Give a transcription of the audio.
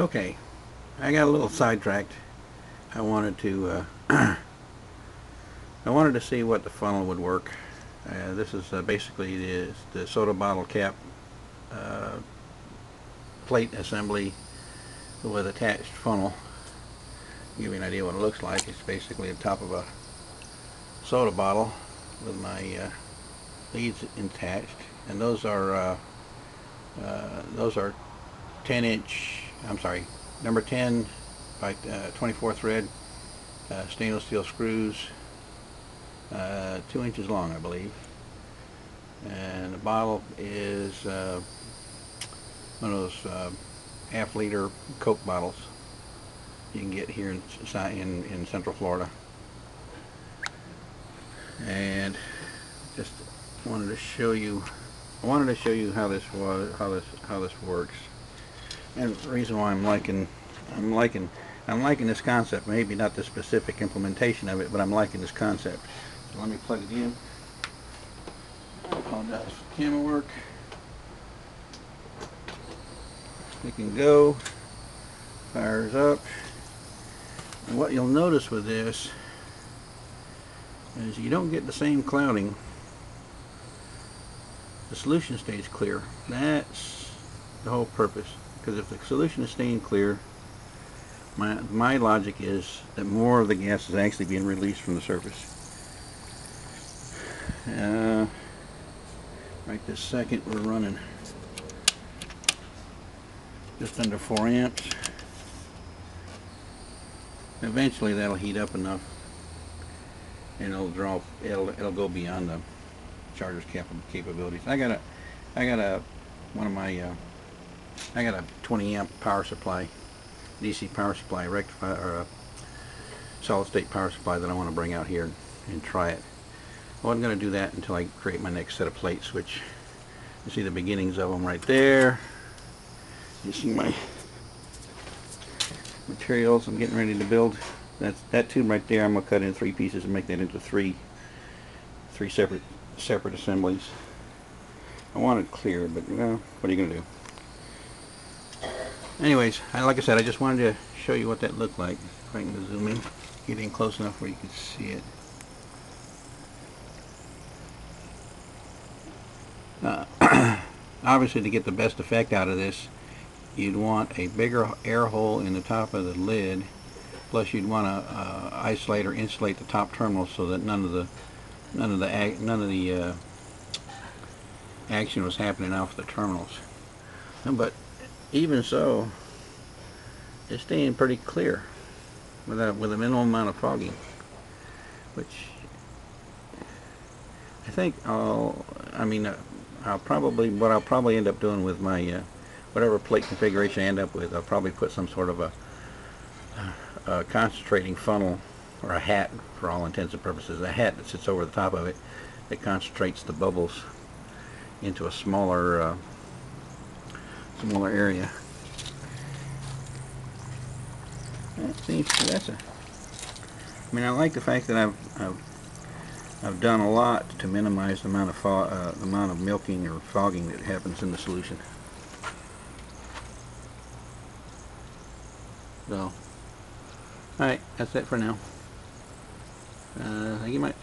Okay, I got a little sidetracked. I wanted to, uh, I wanted to see what the funnel would work. Uh, this is uh, basically the, the soda bottle cap uh, plate assembly with attached funnel. Give you an idea what it looks like. It's basically the top of a soda bottle with my uh, leads attached, and those are uh, those are 10 inch. I'm sorry, number 10 by uh, 24 thread uh, stainless steel screws, uh, two inches long, I believe. And the bottle is uh, one of those uh, half liter Coke bottles you can get here in, in, in Central Florida. And just wanted to show you, I wanted to show you how this was, how this, how this works. And the reason why I'm liking, I'm liking, I'm liking this concept. Maybe not the specific implementation of it, but I'm liking this concept. So let me plug it in. I apologize for camera work. It can go. Fires up. And what you'll notice with this is you don't get the same clouding. The solution stays clear. That's the whole purpose. Because if the solution is staying clear, my, my logic is that more of the gas is actually being released from the surface. Uh, right this second we're running just under 4 amps. Eventually that'll heat up enough and it'll draw it'll it'll go beyond the charger's cap capabilities. I got a I got a one of my uh, I got a 20 amp power supply DC power supply rectifier or a solid state power supply that I want to bring out here and, try it. Well, I wasn't going to do that until I create my next set of plates which you see the beginnings of them right there. You see my materials I'm getting ready to build. That's that tube right there. I'm gonna cut in three pieces and make that into three three separate separate assemblies. I want it clear, but well, what are you gonna do? Anyways, I, like I said, I just wanted to show you what that looked like. If I can zoom in, get in close enough where you can see it. Uh, obviously, to get the best effect out of this, you'd want a bigger air hole in the top of the lid plus you'd want to uh, isolate or insulate the top terminal so that none of the none of the none of the uh, action was happening off the terminals but even so it's staying pretty clear with a, with a minimal amount of fogging which I think I'll I mean uh, I'll probably what I'll probably end up doing with my uh, whatever plate configuration I end up with, I'll probably put some sort of a, a, concentrating funnel or a hat for all intents and purposes, a hat that sits over the top of it that concentrates the bubbles into a smaller uh, smaller area. That seems that's a I mean I like the fact that I've, I've I've done a lot to minimize the amount of uh, the amount of milking or fogging that happens in the solution. So, alright, that's it for now. Uh, thank you much.